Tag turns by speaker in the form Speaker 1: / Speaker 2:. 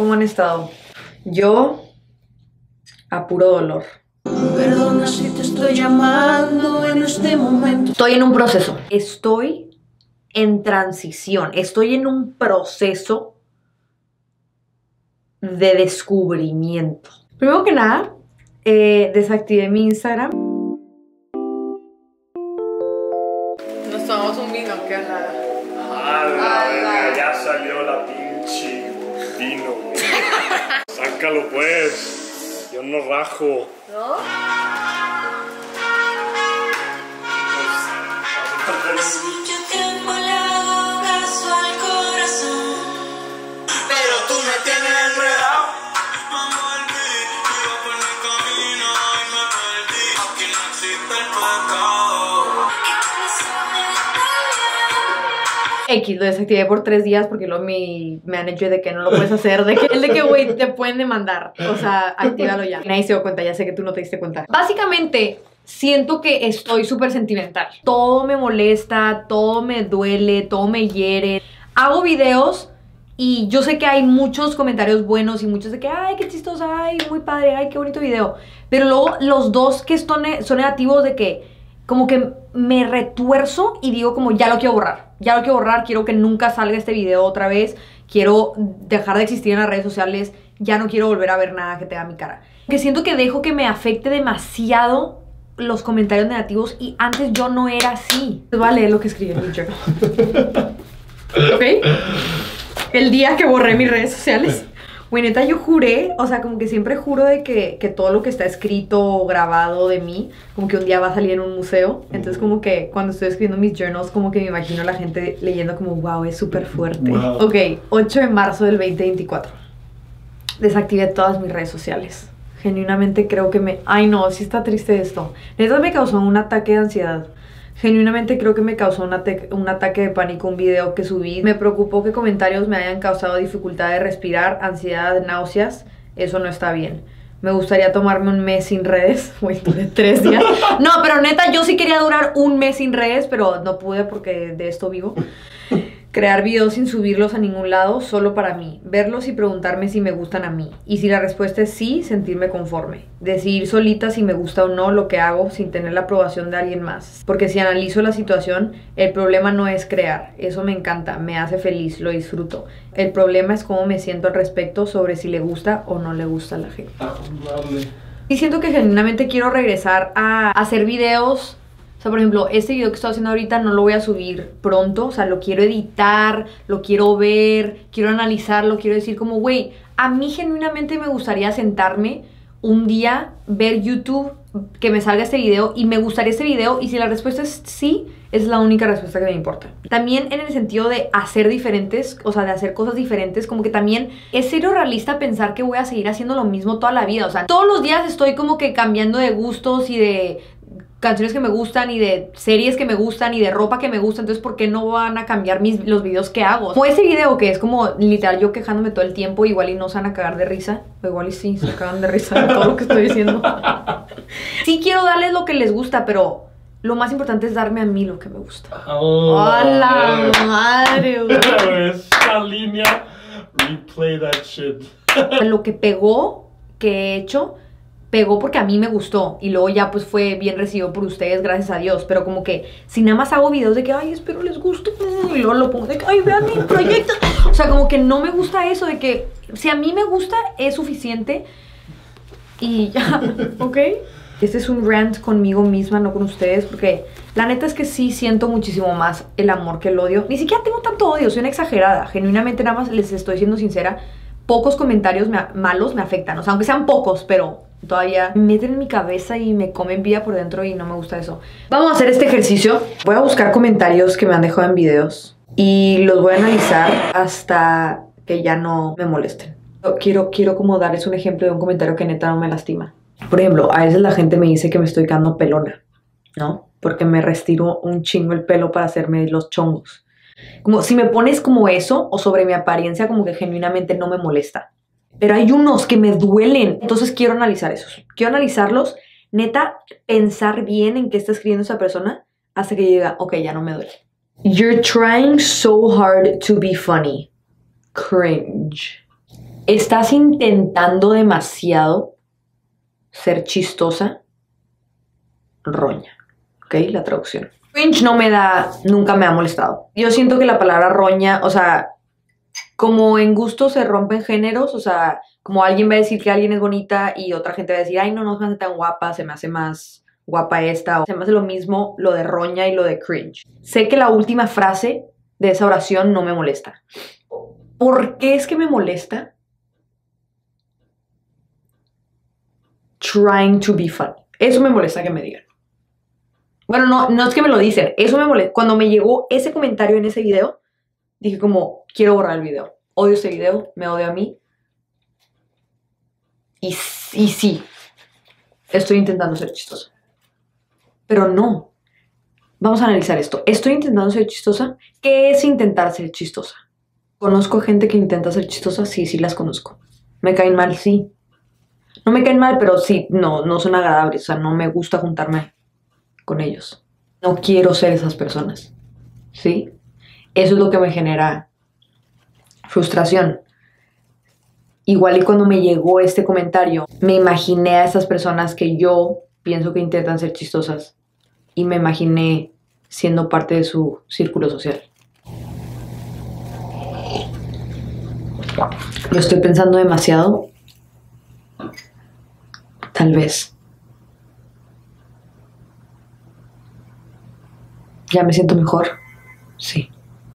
Speaker 1: ¿Cómo han estado? Yo, a puro dolor.
Speaker 2: Perdona si te estoy llamando en este momento.
Speaker 1: Estoy en un proceso. Estoy en transición. Estoy en un proceso de descubrimiento. Primero que nada, eh, desactivé mi Instagram. Nos tomamos un vino, que nada.
Speaker 3: Ah, ya salió la pinche vino. Sácalo pues. Yo no rajo.
Speaker 1: ¿No?
Speaker 3: Pues.
Speaker 2: Pero tú me tienes
Speaker 1: X, lo desactivé por tres días porque luego mi manager de que no lo puedes hacer, de que el de que, güey, te pueden demandar. O sea, actívalo ya. Nadie se dio cuenta, ya sé que tú no te diste cuenta. Básicamente, siento que estoy súper sentimental. Todo me molesta, todo me duele, todo me hiere. Hago videos y yo sé que hay muchos comentarios buenos y muchos de que, ay, qué chistoso, ay, muy padre, ay, qué bonito video. Pero luego los dos que son, son negativos de que como que me retuerzo y digo como ya lo quiero borrar, ya lo quiero borrar, quiero que nunca salga este video otra vez, quiero dejar de existir en las redes sociales, ya no quiero volver a ver nada que tenga mi cara. Que siento que dejo que me afecte demasiado los comentarios negativos y antes yo no era así. Voy a leer lo que escribí en mi journal. ¿Ok? El día que borré mis redes sociales. Güey, neta, yo juré, o sea, como que siempre juro de que, que todo lo que está escrito o grabado de mí, como que un día va a salir en un museo. Entonces, como que cuando estoy escribiendo mis journals, como que me imagino a la gente leyendo como, wow, es súper fuerte.
Speaker 3: Wow.
Speaker 1: Ok, 8 de marzo del 2024. Desactivé todas mis redes sociales. Genuinamente creo que me... Ay, no, sí está triste esto. Neta me causó un ataque de ansiedad. Genuinamente creo que me causó un, un ataque de pánico un video que subí. Me preocupó que comentarios me hayan causado dificultad de respirar, ansiedad, náuseas. Eso no está bien. Me gustaría tomarme un mes sin redes. Güey, de tres días. No, pero neta, yo sí quería durar un mes sin redes, pero no pude porque de esto vivo. Crear videos sin subirlos a ningún lado, solo para mí. Verlos y preguntarme si me gustan a mí. Y si la respuesta es sí, sentirme conforme. Decidir solita si me gusta o no lo que hago sin tener la aprobación de alguien más. Porque si analizo la situación, el problema no es crear. Eso me encanta, me hace feliz, lo disfruto. El problema es cómo me siento al respecto sobre si le gusta o no le gusta a la gente. Y siento que genuinamente quiero regresar a hacer videos. O sea, por ejemplo, este video que estoy haciendo ahorita no lo voy a subir pronto. O sea, lo quiero editar, lo quiero ver, quiero analizarlo, quiero decir como, güey, a mí genuinamente me gustaría sentarme un día, ver YouTube, que me salga este video y me gustaría este video. Y si la respuesta es sí, es la única respuesta que me importa. También en el sentido de hacer diferentes, o sea, de hacer cosas diferentes, como que también es serio realista pensar que voy a seguir haciendo lo mismo toda la vida. O sea, todos los días estoy como que cambiando de gustos y de canciones que me gustan y de series que me gustan y de ropa que me gusta, entonces ¿por qué no van a cambiar mis, los videos que hago? Como ese video que es como literal yo quejándome todo el tiempo, igual y no se van a cagar de risa, o igual y sí, se cagan de risa de todo lo que estoy diciendo. sí quiero darles lo que les gusta, pero lo más importante es darme a mí lo que me gusta.
Speaker 3: Oh,
Speaker 1: ¡Hola, madre! güey!
Speaker 3: Esa línea. Replay that shit.
Speaker 1: lo que pegó que he hecho pegó porque a mí me gustó y luego ya pues fue bien recibido por ustedes gracias a Dios pero como que si nada más hago videos de que ay espero les guste y luego lo pongo de que ay vean mi proyecto o sea como que no me gusta eso de que si a mí me gusta es suficiente y ya ¿ok? este es un rant conmigo misma no con ustedes porque la neta es que sí siento muchísimo más el amor que el odio ni siquiera tengo tanto odio soy una exagerada genuinamente nada más les estoy siendo sincera pocos comentarios me- malos me afectan. O sea, aunque sean pocos, pero todavía me meten en mi cabeza y me comen vida por dentro y no me gusta eso. Vamos a hacer este ejercicio. Voy a buscar comentarios que me han dejado en videos y los voy a analizar hasta que ya no me molesten. Quiero, quiero como darles un ejemplo de un comentario que neta no me lastima. Por ejemplo, a veces la gente me dice que me estoy quedando pelona, ¿no? Porque me restiro un chingo el pelo para hacerme los chongos. Como si me pones como eso o sobre mi apariencia, como que genuinamente no me molesta. Pero hay unos que me duelen. Entonces quiero analizar esos. Quiero analizarlos, neta, pensar bien en qué está escribiendo esa persona hasta que diga, ok, ya no me duele. You're trying so hard to be funny. Cringe. Estás intentando demasiado ser chistosa. Roña. ¿Ok? La traducción. Cringe no me da, nunca me ha molestado. Yo siento que la palabra roña, o sea, como en gusto se rompen géneros, o sea, como alguien va a decir que alguien es bonita y otra gente va a decir, ay, no, no se me hace tan guapa, se me hace más guapa esta, o se me hace lo mismo lo de roña y lo de cringe. Sé que la última frase de esa oración no me molesta. ¿Por qué es que me molesta? Trying to be funny. Eso me molesta que me digan. Bueno, no, no es que me lo dicen, eso me molesta. Cuando me llegó ese comentario en ese video, dije como, quiero borrar el video. Odio ese video, me odio a mí. Y, y sí, estoy intentando ser chistosa. Pero no. Vamos a analizar esto. ¿Estoy intentando ser chistosa? ¿Qué es intentar ser chistosa? ¿Conozco gente que intenta ser chistosa? Sí, sí las conozco. ¿Me caen mal? Sí. No me caen mal, pero sí, no, no son agradables. O sea, no me gusta juntarme con ellos. No quiero ser esas personas. ¿Sí? Eso es lo que me genera frustración. Igual y cuando me llegó este comentario, me imaginé a esas personas que yo pienso que intentan ser chistosas y me imaginé siendo parte de su círculo social. Lo estoy pensando demasiado. Tal vez. ¿Ya me siento mejor? Sí.